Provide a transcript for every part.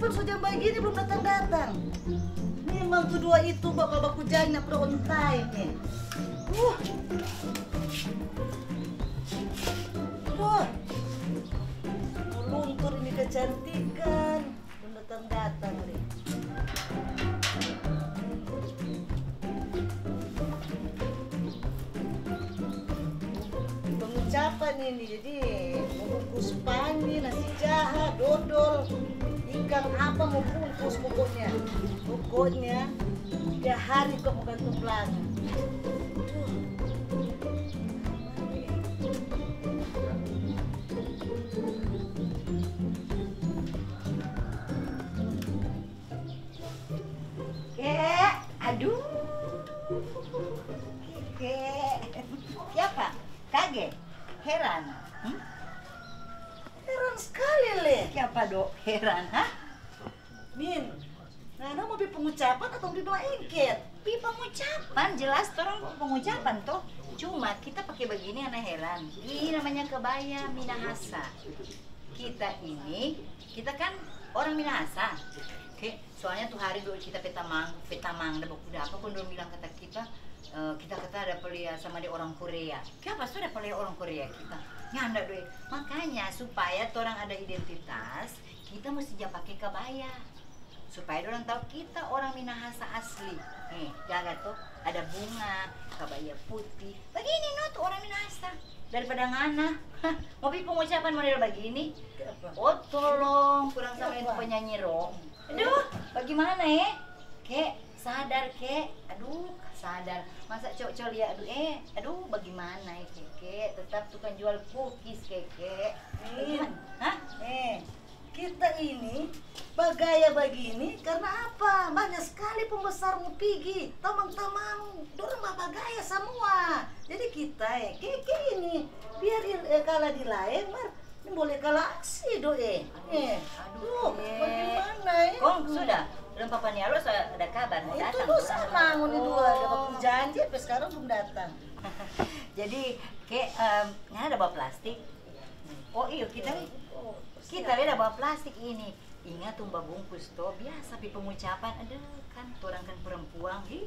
kapan so jam begini belum datang-datang? Memang tuh dua itu bapak baku janya pro on time nih. Uh. Wah. Luntur ini kecantikan. Belum datang-datang nih. Pengucapan ini jadi membungkus pani, nasi jaha, dodol, ikan apa mau bungkus pokoknya. Pokoknya tiga hari kok mau gantung pelanggan. Heran, hah? Min, Nana mau pengucapan atau dua engket? Pi pengucapan, jelas orang pengucapan tuh. Cuma kita pakai begini anak heran. Ini namanya kebaya Minahasa. Kita ini, kita kan orang Minahasa. Oke, soalnya tuh hari dulu kita petamang, petamang, ada buku apa pun dulu bilang kata kita, eh, kita kata ada pelia sama di orang Korea. Kenapa sudah pelia orang Korea kita? Nyanda doi. Makanya supaya orang ada identitas, kita mesti jangan pakai kebaya supaya orang tahu kita orang Minahasa asli. Nih, jaga tuh ada bunga, kebaya putih. Begini no tuh orang Minahasa. Daripada ngana, Hah, mau pengucapan model begini. Oh tolong, kurang sama itu penyanyi rock. Aduh, bagaimana ya? Kek, sadar kek. Aduh, sadar. Masa cowok-cowok lihat, aduh eh, aduh bagaimana ya kek, kek. Tetap tukang jual cookies kek, kek. Eh, kita ini bagaya begini karena apa? Banyak sekali pembesar mau pergi, tamang-tamang, dorong mah bagaya semua. Jadi kita ya, keke ini biar eh, kalah di lain, mar ini boleh kalah aksi do eh. Eh, Aduh, Kek. bagaimana ya? Kong sudah belum papa Nialo ada kabar mau Itu datang. tuh sama, ini dua Oh. waktu janji, sampai sekarang belum datang. Jadi kayak nggak ada bawa plastik. Oh iya kita Oh, kita ada bawa plastik ini. Ingat tuh mbak bungkus tuh biasa pi pengucapan ada kan orang kan perempuan hi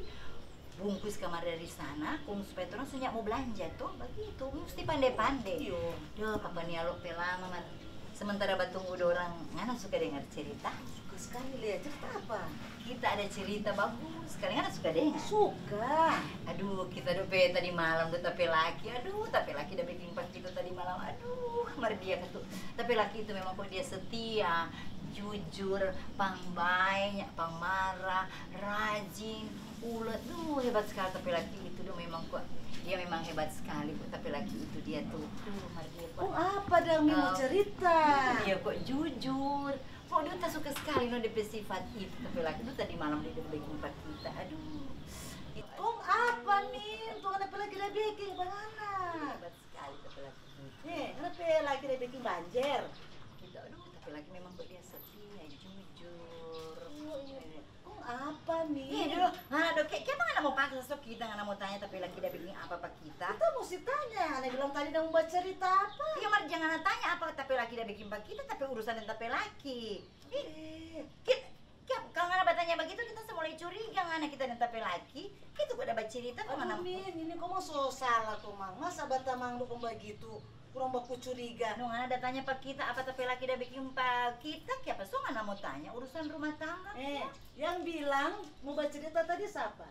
bungkus kamar dari sana kung supaya orang senyak mau belanja tuh begitu mesti pandai-pandai. Iyo. Duh, papa Nialo pelama. Sementara batunggu orang ngana suka dengar cerita. Suka sekali lihat cerita apa? Kita ada cerita bagus. Kalian ngana suka dengar. Suka. Aduh, kita udah pe tadi malam tuh tapi laki. Aduh, tapi laki udah bikin pas kita tadi malam. Aduh, mari dia tuh. Tapi laki itu memang kok dia setia, jujur, pangbaik, pangmarah, rajin, ulet. Duh, hebat sekali tapi laki itu tuh memang kok memang hebat sekali kok tapi laki itu dia tuh. Oh apa dong mau Oh. cerita? Dia kok jujur. Kok dia tak suka sekali no DP sifat itu tapi laki itu tadi malam dia udah bikin empat kita. Aduh. Itu apa nih? Tuh kenapa lagi dia bikin bagaimana? hebat sekali tapi itu. Nih, kenapa lagi dia bikin banjir? Gitu, aduh, tapi lagi memang kok dia jujur. Kong apa nih? Iya dulu, mana dok, kayak sok kita nggak mau tanya tapi lagi dia bikin apa apa kita. Kita mesti tanya, Ane bilang tadi mau baca cerita apa? Iya mar jangan tanya apa tapi lagi dia bikin pak kita tapi urusan yang tapi laki. Eh, kita, kalau nggak bertanya begitu kita semulai curiga nggak kita yang tapi laki. Kita udah dapat cerita kok aduh mana. Min, ini kok mau so salah kok mang. Masa batamang lu kong begitu? Kurang baku curiga. Nung ada tanya pak kita apa tapi laki dia bikin pak kita, siapa so mana mau tanya urusan rumah tangga. Eh, yang bilang mau baca cerita tadi siapa?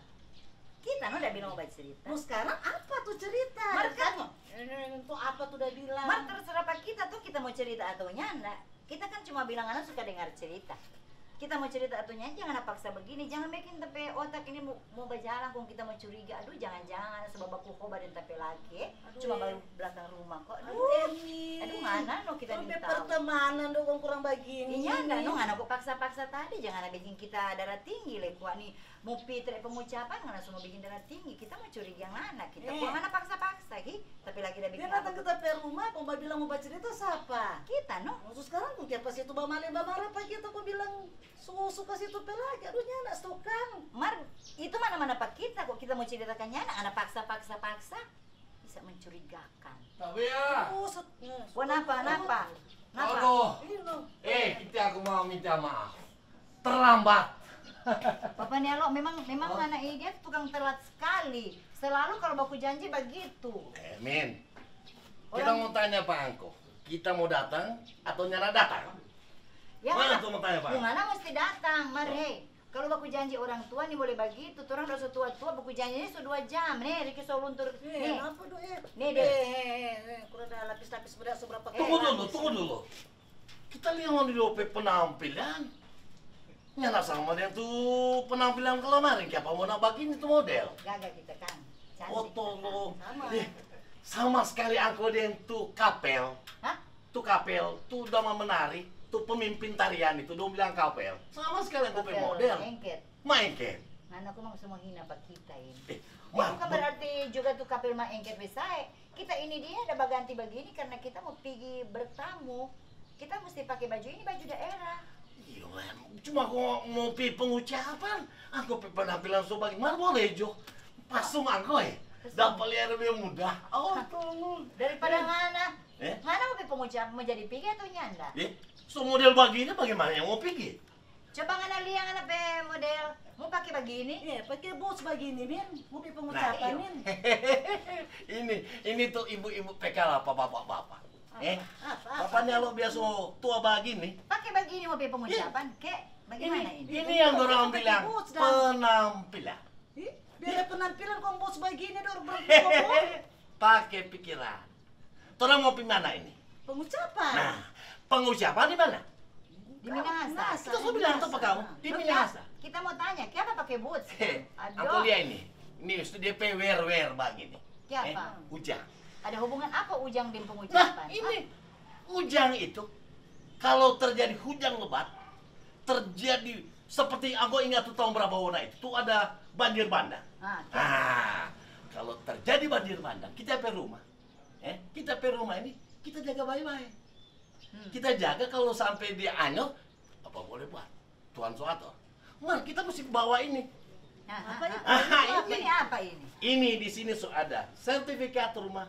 Kita no udah bilang mau baca cerita. Mau sekarang apa tuh cerita? Kan? Eh, Tuh apa tuh udah bilang? Mar terserah pak kita tuh kita mau cerita atau nyanda. Kita kan cuma bilang anak suka dengar cerita. Kita mau cerita atau nyanda jangan paksa begini, jangan bikin tapi otak ini mau, mau berjalan kok kita mau curiga. Aduh jangan-jangan sebab aku koba dan tapi lagi. Aduh, Cuma baru belakang rumah kok. Aduh, Aduh. Aduh mana no kita Sampai pertemanan dong kurang begini. Iya no anak aku paksa-paksa tadi jangan bikin kita darah tinggi lek kuat nih mau pitre pengucapan nggak semua bikin darah tinggi kita mau curiga yang mana kita Eh. mana paksa-paksa hi tapi lagi udah Dia bikin datang ke tepe rumah, kok mbak bilang mau baca cerita siapa? kita no Maksud sekarang mungkin pas itu mbak Male mbak marah pak kita kok bilang suka suka situ pelagi, aduh nyana stokang. Mar, itu mana-mana pak kita kok kita mau ceritakannya anak anak paksa-paksa paksa bisa mencurigakan. Tapi ya. Oh, set, Wah, napa, napa, napa? Aduh. Loh. Eh, kita aku mau minta maaf. terlambat. Papa Nialo memang memang Oh. anak ini dia tukang telat sekali. Selalu kalau baku janji begitu. Eh, Min, kita Orang- mau tanya Pak Angko. Kita mau datang atau nyala datang? Ya Mana mana? tuh mau tanya Pak? Gimana mesti datang, mari. hei. Kalau baku janji orang tua nih boleh begitu. Orang udah tua tua baku janjinya sudah dua jam. Nih, Riki Soluntur. Eh, Nih, apa tuh eh? Nih, Eh, deh. eh, eh, eh, kurang ada lapis-lapis beras seberapa Tunggu dulu, tunggu dulu. Kita lihat di OP penampilan. Nyala sama dia tuh penampilan kemarin. Siapa mau nak begini tuh model? Gagal kita kan. Cantik. Oh tolong. Sama. Eh, sama sekali aku dia tuh kapel. Hah? Tuh kapel, tuh udah mau menari. Tuh pemimpin tarian itu, dong bilang kapel. Sama sekali aku Kapel model. Engket. Main ke. Mana aku mau semua hina pak kita ini. Eh, Ya, Mak, bukan berarti juga tuh kapil mah engket besar. Kita ini dia ada baganti begini karena kita mau pergi bertamu. Kita mesti pakai baju ini baju daerah. Iya, cuma aku mau pi pengucapan. Aku pi penampilan sebagai mana boleh jo. Pasung aku eh. Dapat lihat lebih mudah. Oh, tolong. Daripada ngana. Eh? Ngana mau pergi pengucap mau jadi pergi atau nyanda? Eh, so model begini bagaimana yang mau pergi? Coba ngana liang ngana pe model mau pakai begini. Eh, pakai bos begini, Min. Mau di Nah, pengucapan, iya. Min. ini, ini tuh ibu-ibu PKL apa bapak-bapak. Eh, Apa? bapaknya lo biasa begini. begini. Pakai begini mau pengucapan. Kek bagaimana Ini, ini? ini yang orang bilang penampilan. Biar penampilan kok bos begini berpengumuman. Pakai pikiran. Orang mau pergi mana ini? Pengucapan. Nah, pengucapan di mana? Di Minahasa. Itu saya bilang Pak kamu, di Minahasa. ya, Kita mau tanya, kenapa pakai boots? Aku lihat ini. Ini sudah DP wer-wer begini. Siapa? Eh, ujang. Ada hubungan apa ujang dengan Nah, pengucapan? ini ujang itu kalau terjadi hujan lebat, terjadi seperti aku ingat tuh tahun berapa warna itu, tuh ada banjir bandang. Ah, Ah, kalau terjadi banjir bandang, kita pe rumah. Eh, kita pe rumah ini kita jaga baik-baik. Hmm. Kita jaga kalau sampai dia anyok, apa boleh buat? Tuhan Soeharto. Mar, kita mesti bawa ini. Ah, Apa ah, ah. Ah, ini. ini apa ini? Ini di sini so ada sertifikat rumah,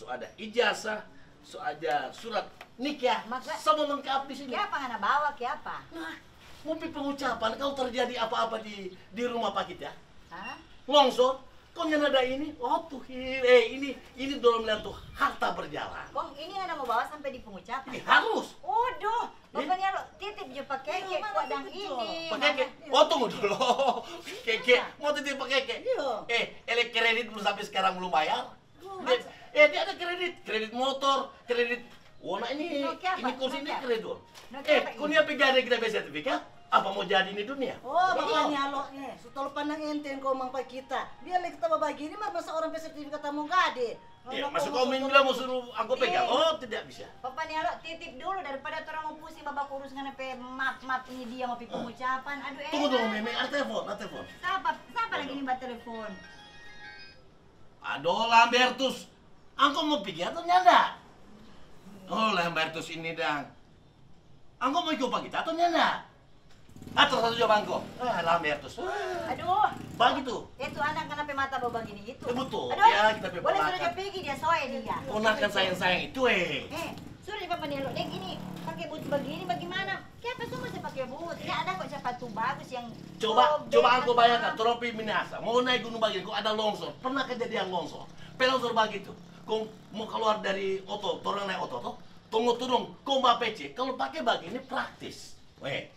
so ada ijazah, so ada surat nikah, Maka- semua lengkap di sini. Kenapa ngana bawa ke apa? Nah, mau pi pengucapan kalau terjadi apa-apa di di rumah Pak kita, Hah? longsor, kau ada ini, oh tuh, eh ini ini dorong bilang tuh harta berjalan. Kong ini ngana mau bawa sampai di pengucapan? Ini harus. Waduh, Eh? bapaknya lo titip je pakai Iya, ke mana kuadang ini. Pakai ke, Mana- oh tunggu dulu, keke, mau titip pakai ke, Iya. eh, elek kredit belum sampai sekarang belum bayar. Dia, eh dia ada kredit, kredit motor, kredit. Wah, nah ini, Nokia ini kursi ini kredit. Nokia Eh, apa kau ini? ni apa gada kita beli sertifikat? Apa mau jadi di dunia? Oh, bapaknya lo eh, sutol pandang ente kau mang pak kita. Dia lagi kita begini mah masa orang sertifikat tamu gade. Ya, masuk kau main bilang mau suruh aku pegang. Iya. Oh, tidak bisa. Bapaknya lo titip dulu daripada orang mau pusing babak urus ngana pe map map ini dia mau pi pengucapan. Aduh eh. Tunggu dulu, Meme. Ada telepon, ada telepon. Siapa? Siapa lagi nih buat telepon? Aduh, Lambertus. Angkau mau pergi atau nyanda? Oh, Lambertus ini dang. Angkau mau ikut kita atau nyanda? Atas satu jawab angkau. Ah, Lambertus. Ah, Aduh. Begitu. Itu anak kenapa mata bawa begini gitu? Eh, betul. Aduh. Ya, kita Boleh perponakan. suruh dia pergi dia soe dia. Ponakan sayang-sayang itu eh. Eh, suruh dia Papa Nelo. Dek ini pakai boots begini bagaimana? Kenapa semua saya pakai boots? Ya ada kok sepatu bagus yang Coba, coba aku atau bayangkan, tropi Minahasa, mau naik gunung begini, kok ada longsor, pernah kejadian longsor, pelongsor begitu, kau mau keluar dari oto, orang naik oto, toh, tunggu turun, kau mau PC, kalau pakai begini praktis, weh,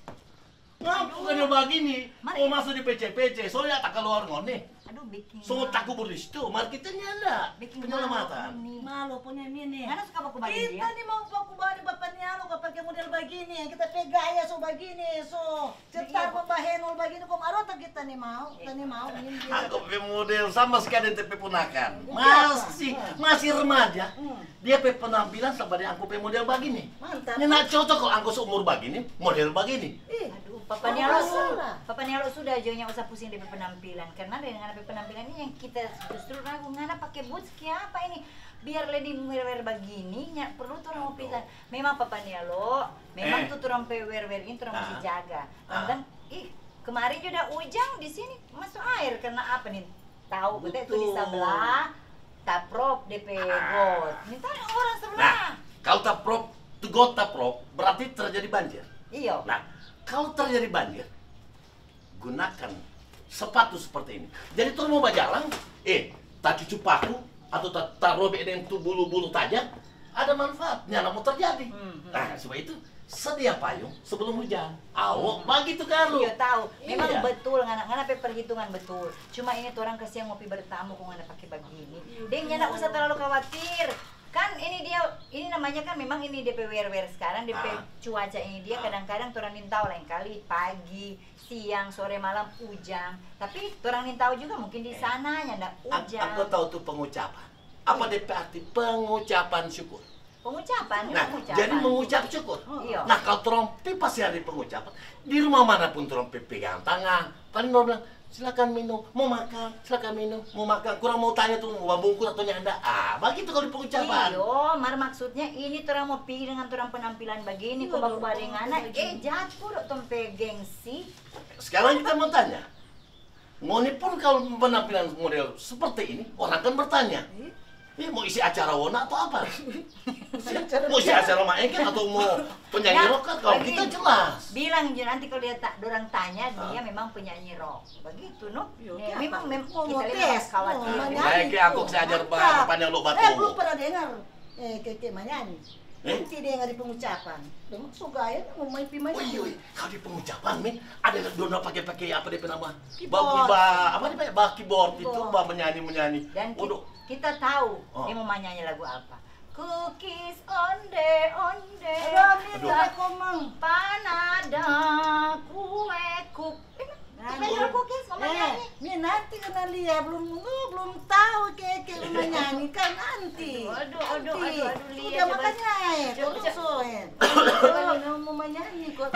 ngapa bukannya begini, kau masuk di PC-PC, soalnya tak keluar ngone, Aduh bikin. semua malu. takut di situ, marketnya ada, Bikin penyelamatan. malu ini. Malu punya ini. Mana suka baku bagi Kita nih mau baku bari bapaknya lo kau pakai model begini kita pegaya so begini so cetar Iya, membahenol begini kok tak kita nih mau kita nih mau ini dia. Aku pe model sama sekali TP ponakan, Iya. masih masih remaja, Hmm. dia pe penampilan seperti aku pe model begini. Mantap. Ini nak cocok kalau angkut seumur begini, model begini. Ih, Aduh, Papa Oh, Nialo masalah. Papa Nialo sudah jangan usah pusing dengan penampilan. Karena dengan apa penampilan ini yang kita justru ragu ngana pakai boots? Kayak apa ini? Biar lady wear begini nya perlu tuh orang pisah. Memang Papa Nialo memang Eh. tuh orang wear wear ini orang mesti Ah. jaga. Ah. kan ih kemarin juga ujang di sini masuk air karena apa nih? Tahu betul itu di sebelah taprop DP got. Ini orang sebelah. Nah, kalau tak prop, tegot tak prop, berarti terjadi banjir. iya. Nah, Kalau terjadi banjir, gunakan sepatu seperti ini. Jadi tuh mau berjalan, eh, tak cucu paku atau tak, tak robek dengan tuh bulu-bulu tajam, ada manfaatnya, namun terjadi. Hmm, hmm. Nah, sebab itu sedia payung sebelum hujan. Awok begitu kan lu. Iya tahu, memang Iya. betul ngana ngana pe perhitungan betul. Cuma ini tuh orang kasihan ngopi bertamu kok ngana pakai begini. Dia nggak usah terlalu khawatir. Kan ini dia, ini namanya kan memang ini DP wear-wear sekarang DP Ah. cuaca ini dia Ah. kadang-kadang orang nintau lain kali pagi, siang, sore, malam hujan. Tapi orang nintau juga mungkin di Eh. sana ya ndak A- hujan. Aku tahu tuh pengucapan. Apa DP arti pengucapan syukur? Pengucapan, Nah, pengucapan. jadi mengucap syukur. Iya. Nah, kalau trompi pasti hari pengucapan. Di rumah mana pun trompi pegang tangan. Paling mau bilang, silakan minum, mau makan, silakan minum, mau makan. Kurang mau tanya tuh, mau bungkus atau nyanda. Ah, begitu kalau di pengucapan. Iyo, mar maksudnya ini orang mau pergi dengan orang penampilan begini, kok baku barengana, eh jatuh dok tempe gengsi. Sekarang kita mau tanya. Ngoni pun kalau penampilan model seperti ini, orang kan bertanya. Eh, mau isi acara wona atau apa? mau isi acara main kan atau mau penyanyi Ya, rock kan? Kalau kita jelas. Bilang aja nanti kalau dia tak orang tanya dia Ah. memang penyanyi rock, begitu no? Ya, memang mem Mau kita lihat Baik, menyanyi kayak aku saya ajar depannya lo batu. Eh, belum pernah dengar eh keke menyanyi. Nanti dia nggak di pengucapan. Memang so gaya mau main. Oh iya, iya. kalau di pengucapan, Min, ada yang dona pakai-pakai apa dia nama? Keyboard. Ba, apa dia pakai? Ba keyboard itu, ba menyanyi-menyanyi. Dan ki- Waduh, kita tahu Oh. dia mau nyanyi lagu apa. Cookies onde onde Aduh, Min, Aduh. saya komang. Nanti kena dia belum oh, belum tahu keke menyanyi kan nanti. Aduh, aduh, aduh, aduh, Lia, Udah makanya eh, coba- terus so eh. Coba mau menyanyi kok.